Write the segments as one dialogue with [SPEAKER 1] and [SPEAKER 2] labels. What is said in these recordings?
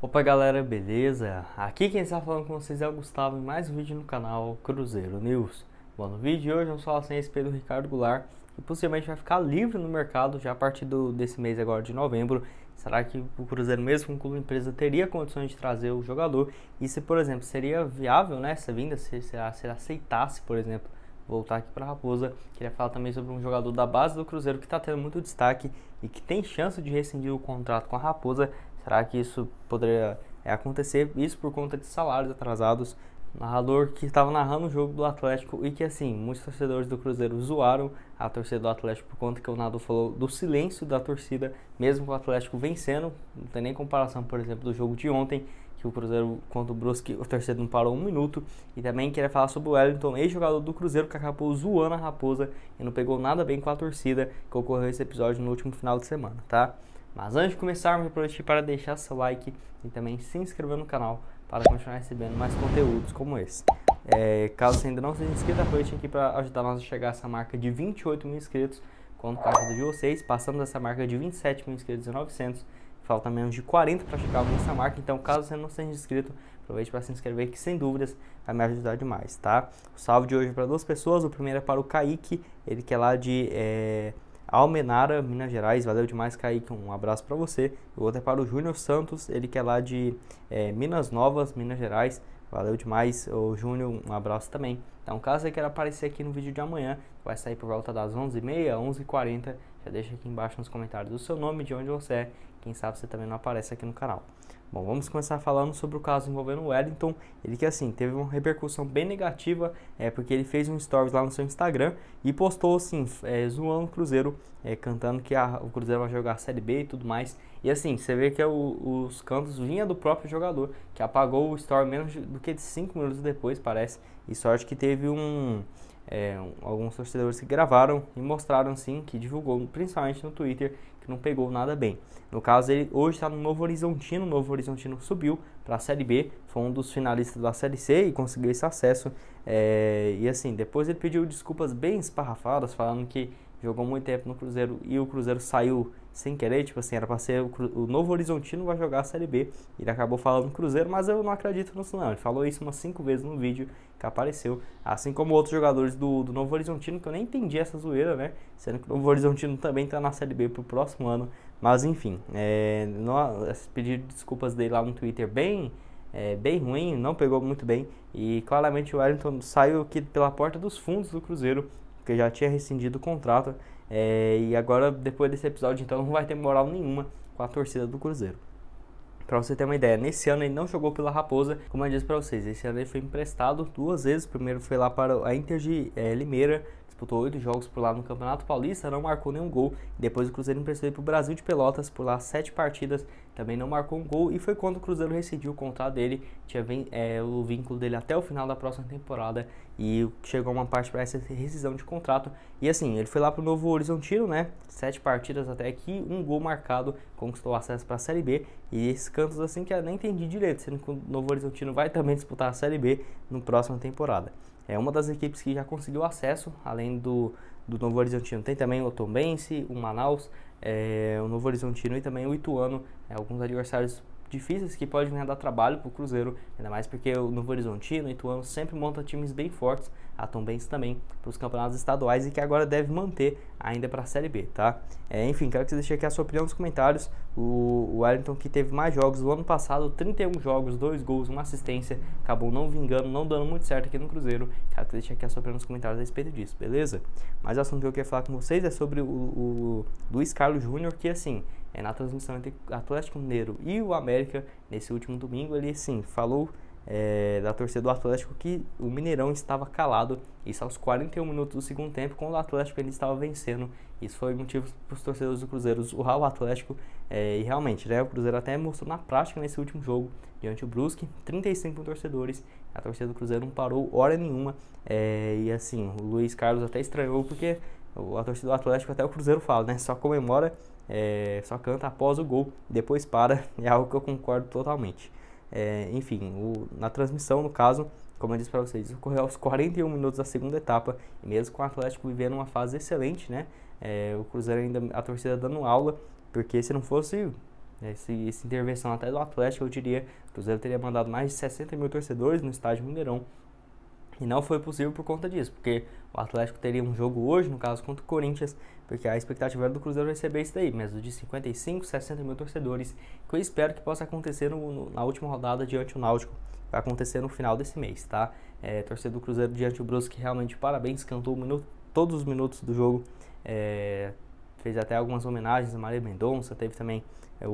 [SPEAKER 1] Opa galera, beleza? Aqui quem está falando com vocês é o Gustavo em mais um vídeo no canal Cruzeiro News. Bom, no vídeo de hoje vamos falar a respeito do Ricardo Goulart, que possivelmente vai ficar livre no mercado já a partir do, desse mês agora de novembro. Será que o Cruzeiro mesmo com o clube empresa teria condições de trazer o jogador? E se, por exemplo, seria viável né, essa vinda, se, se, se ele aceitasse, por exemplo, voltar aqui para Raposa. Queria falar também sobre um jogador da base do Cruzeiro que está tendo muito destaque e que tem chance de rescindir o contrato com a Raposa. Será que isso poderia é, acontecer? Isso por conta de salários atrasados. Narrador que estava narrando o jogo do Atlético e que, assim, muitos torcedores do Cruzeiro zoaram a torcida do Atlético por conta que o narrador falou do silêncio da torcida, mesmo com o Atlético vencendo. Não tem nem comparação, por exemplo, do jogo de ontem, que o Cruzeiro contra o Brusque, o torcedor não parou um minuto. E também queria falar sobre o Wellington, ex-jogador do Cruzeiro, que acabou zoando a Raposa e não pegou nada bem com a torcida, que ocorreu esse episódio no último final de semana, tá? Mas antes de começarmos, aproveite para deixar seu like e também se inscrever no canal para continuar recebendo mais conteúdos como esse. É, caso você ainda não seja inscrito, aproveite aqui para ajudar nós a chegar a essa marca de 28 mil inscritos com a ajuda de vocês. Passamos essa marca de 27 mil inscritos e 900. Falta menos de 40 para chegar nessa marca, então caso você não seja inscrito, aproveite para se inscrever que sem dúvidas vai me ajudar demais, tá? O salve de hoje é para duas pessoas, o primeiro é para o Kaique, ele que é lá de... É Almenara, Minas Gerais. Valeu demais, Kaique. Um abraço para você. O outro é para o Júnior Santos, ele que é lá de é, Minas Novas, Minas Gerais. Valeu demais, o Júnior. Um abraço também. Então, caso você queira aparecer aqui no vídeo de amanhã, vai sair por volta das 11h30, 11h40. Já deixa aqui embaixo nos comentários o seu nome, de onde você é. Quem sabe você também não aparece aqui no canal. Bom, vamos começar falando sobre o caso envolvendo o Wellington. Ele que assim teve uma repercussão bem negativa, é porque ele fez um stories lá no seu Instagram e postou assim, é, zoando o Cruzeiro, é, cantando que a, o Cruzeiro vai jogar a Série B e tudo mais. E assim, você vê que é o, os cantos vinha do próprio jogador, que apagou o story menos do que 5 minutos depois, parece. E sorte que teve um é, alguns torcedores que gravaram e mostraram sim que divulgou, principalmente no Twitter, que não pegou nada bem. No caso, ele hoje está no Novo Horizontino, o Novo Horizontino subiu para a Série B, foi um dos finalistas da Série C e conseguiu esse acesso. É, e assim, depois ele pediu desculpas bem esparrafadas, falando que jogou muito tempo no Cruzeiro e o Cruzeiro saiu sem querer, tipo assim, era para ser o, o, Novo Horizontino vai jogar a Série B. Ele acabou falando Cruzeiro, mas eu não acredito nisso não. Ele falou isso umas cinco vezes no vídeo que apareceu, assim como outros jogadores do, do Novo Horizontino, que eu nem entendi essa zoeira, né? Sendo que o Novo Horizontino também tá na Série B pro próximo ano. Mas enfim, é, não, pedir desculpas dele lá no Twitter bem é, bem ruim, não pegou muito bem. E claramente o Wellington saiu aqui pela porta dos fundos do Cruzeiro, porque já tinha rescindido o contrato. É, e agora, depois desse episódio, então não vai ter moral nenhuma com a torcida do Cruzeiro. Pra você ter uma ideia, nesse ano ele não jogou pela Raposa, como eu disse pra vocês, esse ano ele foi emprestado duas vezes. Primeiro foi lá para a Inter de é, Limeira, disputou oito jogos por lá no Campeonato Paulista, não marcou nenhum gol. Depois o Cruzeiro emprestou ele para o Brasil de Pelotas por lá sete partidas, também não marcou um gol. E foi quando o Cruzeiro rescindiu o contrato dele, tinha é, o vínculo dele até o final da próxima temporada e chegou uma parte para essa rescisão de contrato. E assim, ele foi lá para o Novo Horizontino, né? Sete partidas até aqui, um gol marcado, conquistou acesso para a Série B. E esses cantos assim que eu nem entendi direito, sendo que o Novo Horizontino vai também disputar a Série B no próxima temporada. É uma das equipes que já conseguiu acesso, além do, do Novo Horizontino. Tem também o Tombense, o Manaus, é, o Novo Horizontino e também o Ituano. É, alguns adversários difíceis que podem dar trabalho para o Cruzeiro, ainda mais porque o Novo Horizontino, o Ituano sempre monta times bem fortes, a Tombense também, para os campeonatos estaduais e que agora deve manter ainda para a Série B, tá? É, enfim, quero que você deixe aqui a sua opinião nos comentários. O, o Wellington que teve mais jogos no ano passado, 31 jogos, 2 gols, uma assistência, acabou não vingando, não dando muito certo aqui no Cruzeiro. Quero que você deixe aqui a sua opinião nos comentários a respeito disso, beleza? Mas o assunto que eu queria falar com vocês é sobre o, o Luiz Carlos Júnior, que assim, é, na transmissão entre Atlético Mineiro e o América, nesse último domingo, ele sim falou é, da torcida do Atlético que o Mineirão estava calado, isso aos 41 minutos do segundo tempo, quando o Atlético ele estava vencendo. Isso foi motivo para os torcedores do Cruzeiro urrar o Atlético. É, e realmente, né, o Cruzeiro até mostrou na prática nesse último jogo, diante do Brusque, 35 torcedores. A torcida do Cruzeiro não parou hora nenhuma. É, e assim, o Luiz Carlos até estranhou, porque a torcida do Atlético, até o Cruzeiro fala, né, só comemora é, só canta após o gol, depois para, é algo que eu concordo totalmente. É, enfim, o, na transmissão, no caso, como eu disse para vocês, ocorreu aos 41 minutos da segunda etapa, e mesmo com o Atlético vivendo uma fase excelente, né? É, o Cruzeiro ainda, a torcida dando aula, porque se não fosse essa, essa intervenção até do Atlético, eu diria, o Cruzeiro teria mandado mais de 60 mil torcedores no estádio Mineirão. E não foi possível por conta disso, porque o Atlético teria um jogo hoje, no caso contra o Corinthians, porque a expectativa era do Cruzeiro receber isso daí, mesmo de 55, 60 mil torcedores, que eu espero que possa acontecer no, no, na última rodada diante do Náutico, vai acontecer no final desse mês, tá? É, torcedor do Cruzeiro diante do Brusque, realmente parabéns, cantou minuto, todos os minutos do jogo, é, fez até algumas homenagens a Maria Mendonça, teve também é,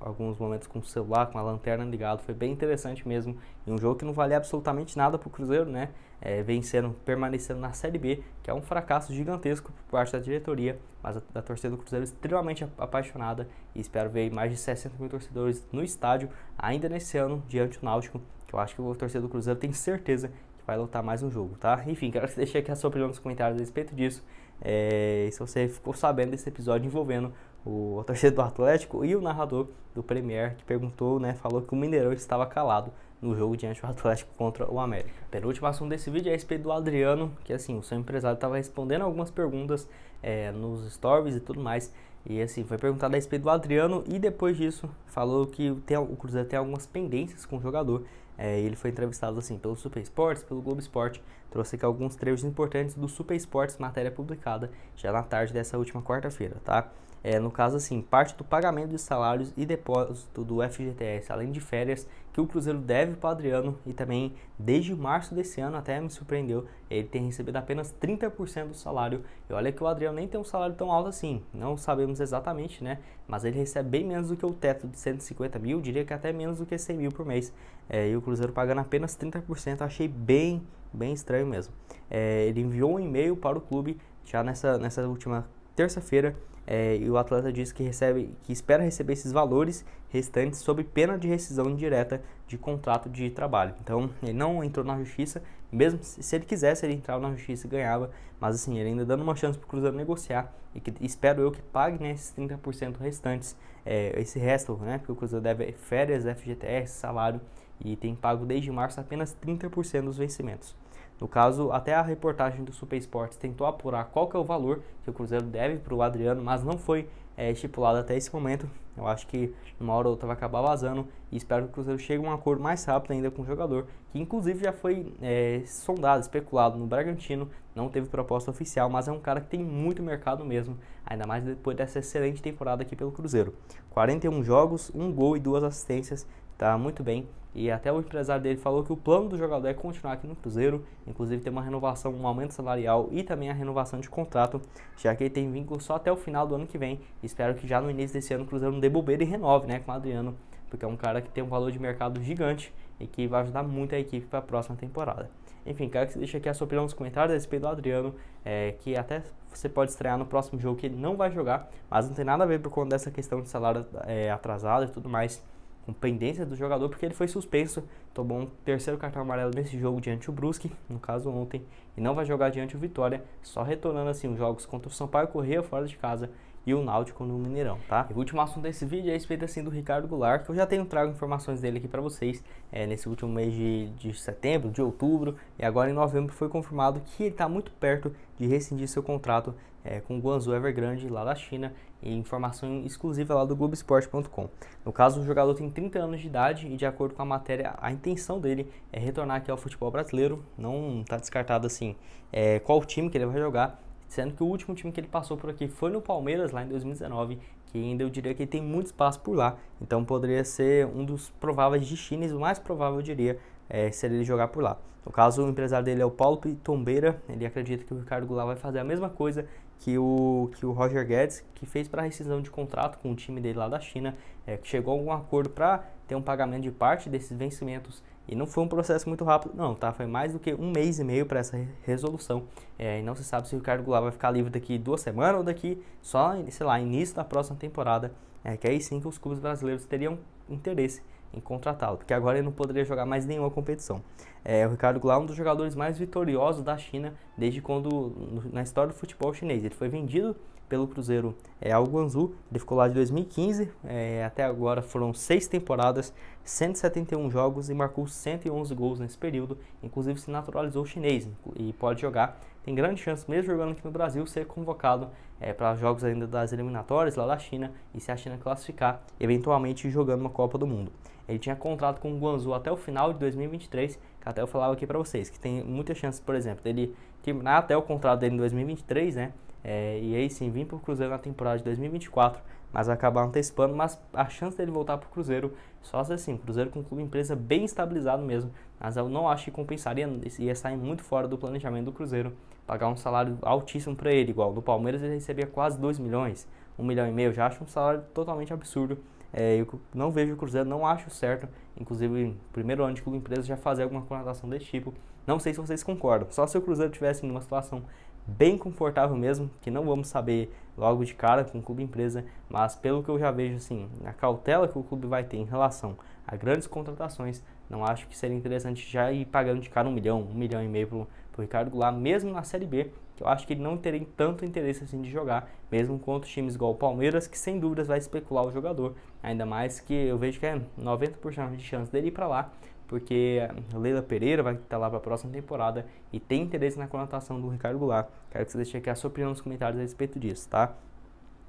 [SPEAKER 1] alguns momentos com o celular, com a lanterna ligado, foi bem interessante mesmo. E um jogo que não valia absolutamente nada para o Cruzeiro, né? É, vencendo, permanecendo na Série B, que é um fracasso gigantesco por parte da diretoria, mas a, torcida do Cruzeiro extremamente apaixonada e espero ver mais de 60 mil torcedores no estádio ainda nesse ano diante do Náutico, que eu acho que o torcedor do Cruzeiro tem certeza que vai lutar mais um jogo, tá? Enfim, quero que deixe aqui a sua opinião nos comentários a respeito disso. É, se você ficou sabendo desse episódio envolvendo o, torcedor do Atlético e o narrador do Premier que perguntou, né, falou que o Mineirão estava calado no jogo diante do Atlético contra o América. Penúltimo assunto desse vídeo é a respeito do Adriano, que assim, o seu empresário estava respondendo algumas perguntas é, nos stories e tudo mais. E assim, foi perguntado a respeito do Adriano e depois disso falou que tem, o Cruzeiro tem algumas pendências com o jogador. É, ele foi entrevistado assim pelo Super Esportes, pelo Globo Esporte. Trouxe aqui alguns trechos importantes do Super Esportes, matéria publicada já na tarde dessa última quarta-feira, tá? É, no caso, assim, parte do pagamento de salários e depósito do FGTS, além de férias, que o Cruzeiro deve para o Adriano e também desde março desse ano, até me surpreendeu, ele tem recebido apenas 30% do salário. E olha que o Adriano nem tem um salário tão alto assim, não sabemos exatamente, né? Mas ele recebe bem menos do que o teto de 150 mil, diria que até menos do que 100 mil por mês. É, e o Cruzeiro pagando apenas 30%, achei bem, bem estranho mesmo. É, ele enviou um e-mail para o clube já nessa, nessa última terça-feira é, e o atleta diz que recebe, que espera receber esses valores restantes sob pena de rescisão indireta de contrato de trabalho. Então ele não entrou na justiça, mesmo se ele quisesse ele entrava na justiça e ganhava, mas assim ele ainda dando uma chance para o Cruzeiro negociar e que espero eu que pague né, esses 30% restantes, é, esse resto, né, porque o Cruzeiro deve férias, FGTS, salário e tem pago desde março apenas 30% dos vencimentos. No caso, até a reportagem do Super Esportes tentou apurar qual que é o valor que o Cruzeiro deve para o Adriano, mas não foi é, estipulado até esse momento. Eu acho que uma hora ou outra vai acabar vazando e espero que o Cruzeiro chegue a um acordo mais rápido ainda com o jogador, que inclusive já foi é, sondado, especulado no Bragantino, não teve proposta oficial, mas é um cara que tem muito mercado mesmo, ainda mais depois dessa excelente temporada aqui pelo Cruzeiro. 41 jogos, um gol e duas assistências, tá muito bem. E até o empresário dele falou que o plano do jogador é continuar aqui no Cruzeiro, inclusive ter uma renovação, um aumento salarial e também a renovação de contrato, já que ele tem vínculo só até o final do ano que vem. Espero que já no início desse ano o Cruzeiro não dê bobeira e renove, né, com o Adriano, porque é um cara que tem um valor de mercado gigante e que vai ajudar muito a equipe para a próxima temporada. Enfim, quero que você deixe aqui a sua opinião nos comentários a respeito do Adriano, é, que até você pode estrear no próximo jogo que ele não vai jogar, mas não tem nada a ver por conta dessa questão de salário é, atrasado e tudo mais com pendência do jogador, porque ele foi suspenso, tomou um terceiro cartão amarelo nesse jogo diante do Brusque, no caso ontem, e não vai jogar diante do Vitória, só retornando assim os jogos contra o Sampaio Correia fora de casa e o Náutico no Mineirão, tá? E o último assunto desse vídeo é a respeito assim do Ricardo Goulart, que eu já tenho trago informações dele aqui para vocês é, nesse último mês de, de setembro, de outubro, e agora em novembro foi confirmado que ele está muito perto de rescindir seu contrato é, com o Guangzhou Evergrande lá da China e informação exclusiva lá do Globoesporte.com. No caso, o jogador tem 30 anos de idade e de acordo com a matéria, a intenção dele é retornar aqui ao futebol brasileiro, não está descartado assim é, qual time que ele vai jogar, sendo que o último time que ele passou por aqui foi no Palmeiras, lá em 2019, que ainda eu diria que ele tem muito espaço por lá, então poderia ser um dos prováveis destinos, o mais provável eu diria, é, se ele jogar por lá. No caso, o empresário dele é o Paulo Pitombeira, ele acredita que o Ricardo Goulart vai fazer a mesma coisa que o, que o Roger Guedes, que fez para rescisão de contrato com o time dele lá da China, é, que chegou a algum acordo para ter um pagamento de parte desses vencimentos e não foi um processo muito rápido, não, tá? Foi mais do que um mês e meio para essa resolução. É, e não se sabe se o Ricardo Goulart vai ficar livre daqui duas semanas ou daqui só, sei lá, início da próxima temporada. É, que aí sim que os clubes brasileiros teriam interesse em contratá-lo, porque agora ele não poderia jogar mais nenhuma competição. É, o Ricardo Goulart é um dos jogadores mais vitoriosos da China desde quando, na história do futebol chinês. Ele foi vendido pelo Cruzeiro é ao Guangzhou. Ele ficou lá de 2015 é, até agora foram seis temporadas, 171 jogos e marcou 111 gols nesse período. Inclusive se naturalizou chinês e pode jogar. Tem grande chance, mesmo jogando aqui no Brasil, ser convocado é, para jogos ainda das eliminatórias lá da China e se a China classificar, eventualmente jogando uma Copa do Mundo. Ele tinha contrato com o Guangzhou até o final de 2023, que até eu falava aqui para vocês, que tem muita chance, por exemplo, dele terminar até o contrato dele em 2023, né? É, e aí sim vir para o Cruzeiro na temporada de 2024, mas acabar antecipando, mas a chance dele voltar para o Cruzeiro só se assim, Cruzeiro com um clube empresa bem estabilizado mesmo, mas eu não acho que compensaria, ia sair muito fora do planejamento do Cruzeiro, pagar um salário altíssimo para ele, igual no Palmeiras ele recebia quase 2 milhões, 1 milhão e meio, já acho um salário totalmente absurdo, é, eu não vejo o Cruzeiro, não acho certo, inclusive primeiro ano de clube empresa já fazer alguma conotação desse tipo, não sei se vocês concordam, só se o Cruzeiro tivesse numa situação bem confortável mesmo, que não vamos saber logo de cara com o clube empresa, mas pelo que eu já vejo assim, a cautela que o clube vai ter em relação a grandes contratações, não acho que seria interessante já ir pagando de cara um milhão, um milhão e meio pro, Ricardo Goulart, mesmo na Série B, que eu acho que ele não teria tanto interesse assim de jogar, mesmo contra times igual o Palmeiras, que sem dúvidas vai especular o jogador, ainda mais que eu vejo que é 90% de chance dele ir para lá, porque Leila Pereira vai estar lá para a próxima temporada e tem interesse na conotação do Ricardo Goulart. Quero que você deixe aqui a sua opinião nos comentários a respeito disso, tá?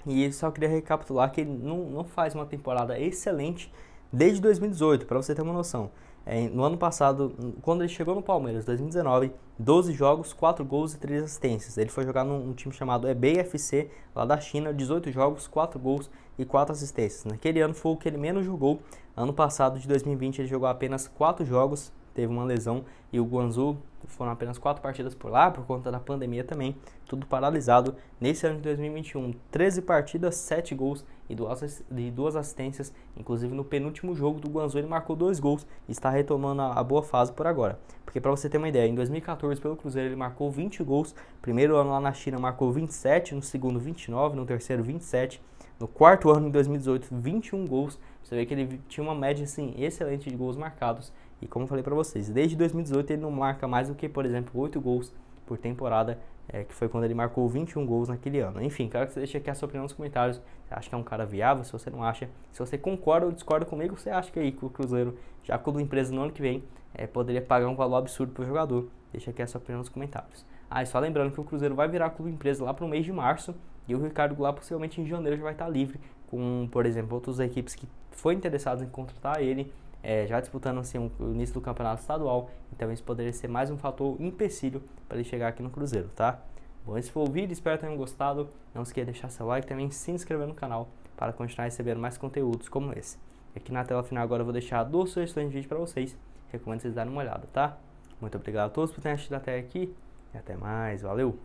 [SPEAKER 1] E só queria recapitular que ele não, não faz uma temporada excelente desde 2018, para você ter uma noção. É, no ano passado, quando ele chegou no Palmeiras, 2019, 12 jogos, 4 gols e 3 assistências. Ele foi jogar num um time chamado EBFC, lá da China, 18 jogos, 4 gols e 4 assistências. Naquele ano foi o que ele menos jogou. Ano passado, de 2020, ele jogou apenas 4 jogos, teve uma lesão e o Guangzhou foram apenas quatro partidas por lá por conta da pandemia também, tudo paralisado. Nesse ano de 2021, 13 partidas, 7 gols e duas, duas assistências, inclusive no penúltimo jogo do Guangzhou ele marcou dois gols e está retomando a, a boa fase por agora. Porque para você ter uma ideia, em 2014 pelo Cruzeiro ele marcou 20 gols, primeiro ano lá na China marcou 27, no segundo 29, no terceiro 27, no quarto ano em 2018 21 gols. Você vê que ele tinha uma média assim excelente de gols marcados e como eu falei para vocês, desde 2018 ele não marca mais do que, por exemplo, 8 gols por temporada, é, que foi quando ele marcou 21 gols naquele ano. Enfim, quero que você deixe aqui a sua opinião nos comentários. Você acha que é um cara viável? Se você não acha, se você concorda ou discorda comigo, você acha que aí o Cruzeiro, já com a empresa no ano que vem, é, poderia pagar um valor absurdo para o jogador? Deixa aqui a sua opinião nos comentários. Ah, e só lembrando que o Cruzeiro vai virar clube empresa lá para o mês de março e o Ricardo Goulart possivelmente em janeiro já vai estar livre com, por exemplo, outras equipes que foi interessadas em contratar ele é, já disputando assim, um, o início do campeonato estadual, então isso poderia ser mais um fator empecilho para ele chegar aqui no Cruzeiro, tá? Bom, esse foi o vídeo, espero que tenham gostado. Não esqueça de deixar seu like e também se inscrever no canal para continuar recebendo mais conteúdos como esse. Aqui na tela final agora eu vou deixar duas sugestões de vídeo para vocês. Recomendo vocês darem uma olhada, tá? Muito obrigado a todos por terem assistido até aqui e até mais. Valeu!